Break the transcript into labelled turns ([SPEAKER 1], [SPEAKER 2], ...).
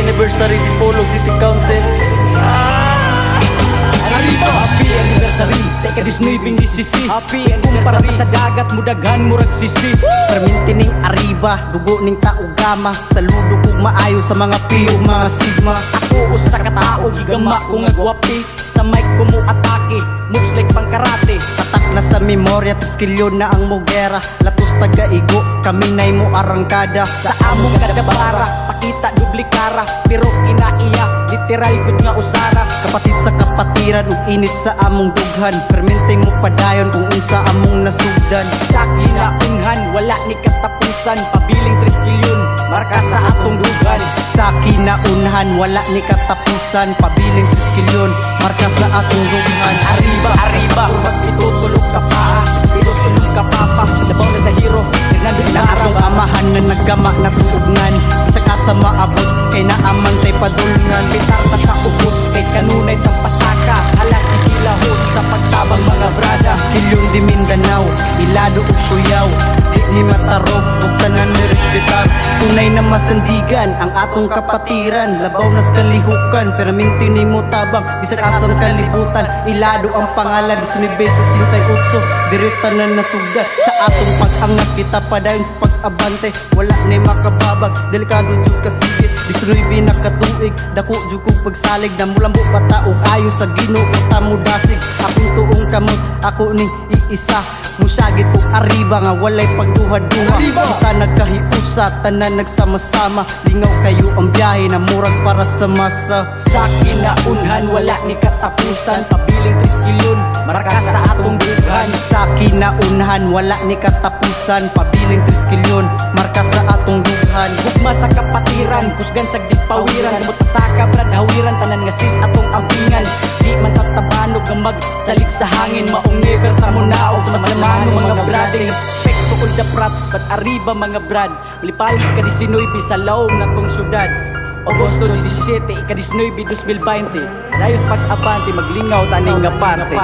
[SPEAKER 1] Anniversary Dipolog City Council.
[SPEAKER 2] Arriba Happy anniversary. Sa ikadisnibing isisi Happy anniversary. Kumpara sa dagat Mudagan murag sisi.
[SPEAKER 1] Perminti ning Arriba Dugo ning Taugama Saludo kog maayo sa mga piyo mga sigma.
[SPEAKER 2] Ako usa ka tao Gigama ko nga gwapi Sa mic ko mo atake Moves like pang karate
[SPEAKER 1] Tatak na sa memorya Tuskilyo na ang mogera Latos taga-igo Kami na'y mo arangkada.
[SPEAKER 2] Sa among kadabara Pakita dublikara Pero kinaiya. Literal good nga usara.
[SPEAKER 1] Kapatid sa kapatiran ug init sa among dughan. Perminting mo padayon kung unsa among nasugdan.
[SPEAKER 2] Sa kinaunhan Wala ni katapusan. Pabiling 3 kilyon Marka sa atong dugan
[SPEAKER 1] Sa kinaunhan wala ni katapusan. Pabiling triskilyon Marka sa atong dughan.
[SPEAKER 2] Arriba, arriba. Magpitutulog ka pa Pitutulog ka papa Sabaw na sa hero Fernando
[SPEAKER 1] Na atong amahan na naggama na tuugnan sa maabot kay naamantay padulngan
[SPEAKER 2] Bitar ta sa ubos Kay kanunay sa pasaka. Hala si Hilahos Sa pagtabang mga brada.
[SPEAKER 1] Kilyon di Mindanao Ilado ug kuyaw ni matarog ug tanan ni respetar Tunay na masandigan ang atong kapatiran. Labaw nas kalihukan pero minti ni mo tabang Bisag asang kalibutan Ilado ang pangalan. Disnibay sa sintay utso Dirita na nasugda. Sa atong pag-angat kita padayon sa pag-abante. Wala ni makababag Delikado jud kasigit Disnuibi na katuig Dako jud kong pagsalig. Namulambo pataog ayo sa Ginoo tamo dasig. Akong tuong kamot Ako ning iisa. Musyagit kong arriba nga walay pagduha-duha. Kita nagkahiusa Tanan nagsama-sama. Lingaw kayo ang biyahe na murag para sa masa.
[SPEAKER 2] Sa kinaunhan Wala ni katapusan. Pabiling 3 kilyon Marka sa atong dugan
[SPEAKER 1] Sa kinaunhan wala ni katapusan. Pabiling triskilyon Marka sa atong dughan
[SPEAKER 2] Gugma sa kapatiran Kusgan sa digpawiran Kamot pasaka brad hawiran Tanan nga sis atong ambingan Di man tatabanog nga magsalig sa hangin. Maong never tamo naog Sa masalamano mga brading Respect to all the prat But arriba mga brad. Malipayon ka di sinuibi Sa laong na tong syudad. Agosto 17, ika 19, 2020 Layos pag-abante, maglingaw taning nga parte